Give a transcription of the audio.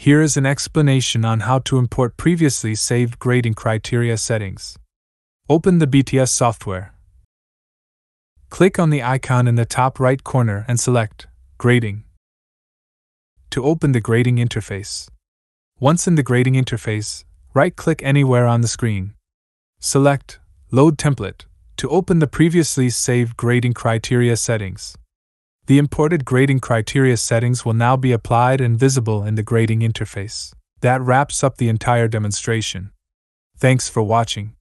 Here is an explanation on how to import previously saved grading criteria settings. Open the BTS software. Click on the icon in the top right corner and select Grading. To open the grading interface. Once in the grading interface, right click anywhere on the screen. Select Load Template to open the previously saved grading criteria settings. The imported grading criteria settings will now be applied and visible in the grading interface. That wraps up the entire demonstration. Thanks for watching.